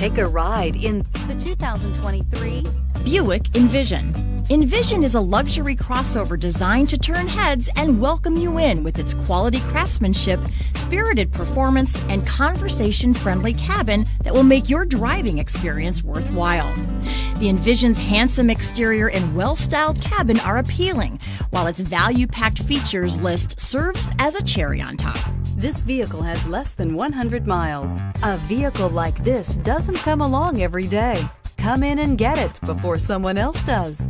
Take a ride in the 2023 Buick Envision. Envision is a luxury crossover designed to turn heads and welcome you in with its quality craftsmanship, spirited performance, and conversation friendly cabin that will make your driving experience worthwhile. The Envision's handsome exterior and well styled cabin are appealing, while its value packed features list serves as a cherry on top. This vehicle has less than 100 miles. A vehicle like this doesn't come along every day. Come in and get it before someone else does.